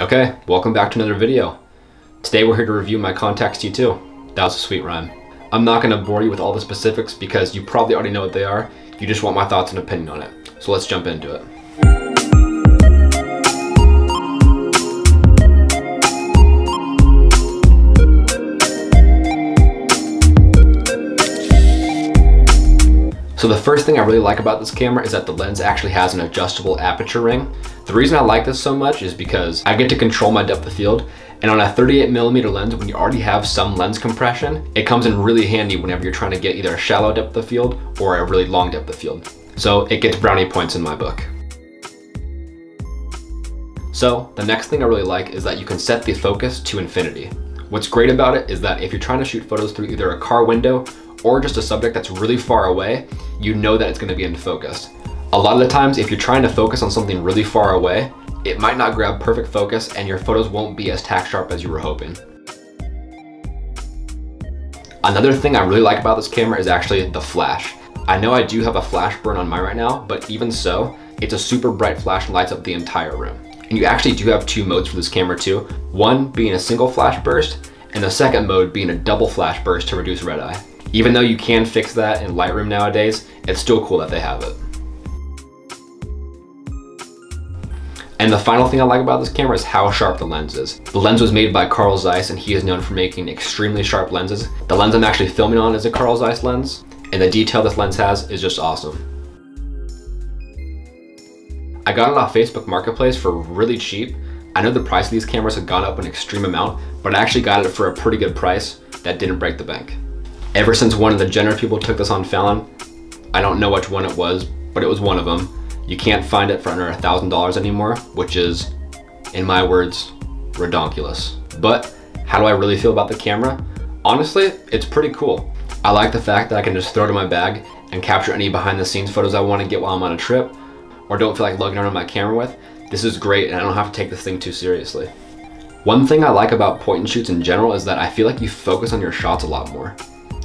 Okay, welcome back to another video. Today we're here to review my Contax T2. That was a sweet rhyme. I'm not to bore you with all the specifics because you probably already know what they are. You just want my thoughts and opinion on it. So let's jump into it. So the first thing I really like about this camera is that the lens actually has an adjustable aperture ring. The reason I like this so much is because I get to control my depth of field and on a 38 millimeter lens, when you already have some lens compression, it comes in really handy whenever you're trying to get either a shallow depth of field or a really long depth of field. So it gets brownie points in my book. So the next thing I really like is that you can set the focus to infinity. What's great about it is that if you're trying to shoot photos through either a car window or just a subject that's really far away, you know that it's gonna be in focus. A lot of the times, if you're trying to focus on something really far away, it might not grab perfect focus and your photos won't be as tack sharp as you were hoping. Another thing I really like about this camera is actually the flash. I know I do have a flash burn on mine right now, but even so, it's a super bright flash and lights up the entire room. And you actually do have two modes for this camera too. One being a single flash burst, and the second mode being a double flash burst to reduce red eye. Even though you can fix that in Lightroom nowadays, it's still cool that they have it. And the final thing I like about this camera is how sharp the lens is. The lens was made by Carl Zeiss and he is known for making extremely sharp lenses. The lens I'm actually filming on is a Carl Zeiss lens and the detail this lens has is just awesome. I got it off Facebook Marketplace for really cheap. I know the price of these cameras had gone up an extreme amount, but I actually got it for a pretty good price that didn't break the bank. Ever since one of the Jenners people took this on Fallon, I don't know which one it was, but it was one of them. You can't find it for under a $1,000 anymore, which is, in my words, redonkulous. But how do I really feel about the camera? Honestly, it's pretty cool. I like the fact that I can just throw it in my bag and capture any behind the scenes photos I want to get while I'm on a trip or don't feel like lugging around my camera with. This is great and I don't have to take this thing too seriously. One thing I like about point and shoots in general is that I feel like you focus on your shots a lot more.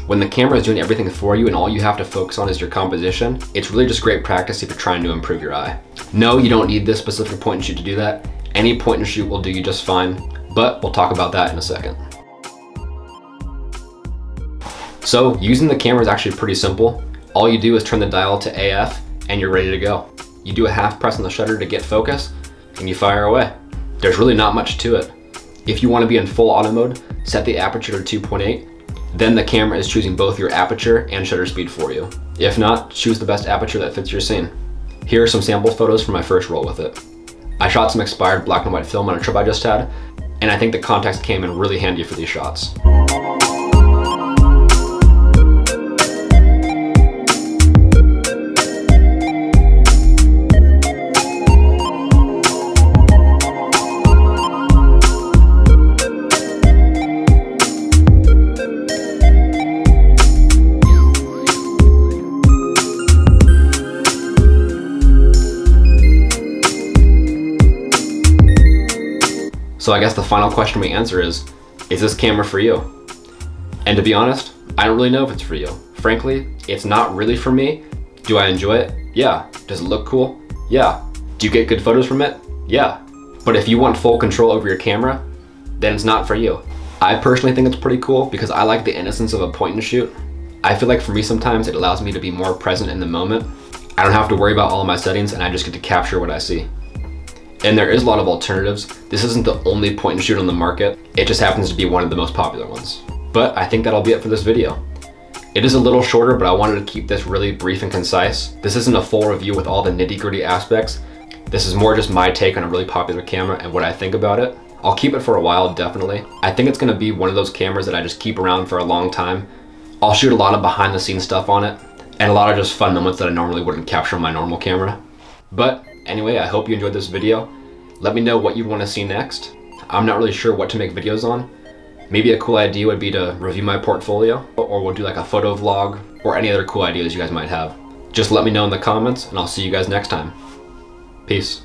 When the camera is doing everything for you and all you have to focus on is your composition, it's really just great practice if you're trying to improve your eye. No, you don't need this specific point and shoot to do that. Any point and shoot will do you just fine, but we'll talk about that in a second. So using the camera is actually pretty simple. All you do is turn the dial to AF and you're ready to go. You do a half press on the shutter to get focus and you fire away. There's really not much to it. If you want to be in full auto mode, set the aperture to 2.8 then the camera is choosing both your aperture and shutter speed for you. If not, choose the best aperture that fits your scene. Here are some sample photos from my first roll with it. I shot some expired black and white film on a trip I just had, and I think the Contax came in really handy for these shots. So I guess the final question we answer is, is this camera for you? And to be honest, I don't really know if it's for you. Frankly, it's not really for me. Do I enjoy it? Yeah. Does it look cool? Yeah. Do you get good photos from it? Yeah. But if you want full control over your camera, then it's not for you. I personally think it's pretty cool because I like the innocence of a point and shoot. I feel like for me sometimes it allows me to be more present in the moment. I don't have to worry about all of my settings and I just get to capture what I see. And there is a lot of alternatives. This isn't the only point and shoot on the market. It just happens to be one of the most popular ones. But I think that'll be it for this video. It is a little shorter, but I wanted to keep this really brief and concise. This isn't a full review with all the nitty gritty aspects. This is more just my take on a really popular camera and what I think about it. I'll keep it for a while, definitely. I think it's gonna be one of those cameras that I just keep around for a long time. I'll shoot a lot of behind the scenes stuff on it and a lot of just fun moments that I normally wouldn't capture on my normal camera. But Anyway, I hope you enjoyed this video. Let me know what you want to see next. I'm not really sure what to make videos on. Maybe a cool idea would be to review my portfolio, or we'll do like a photo vlog, or any other cool ideas you guys might have. Just let me know in the comments, and I'll see you guys next time. Peace.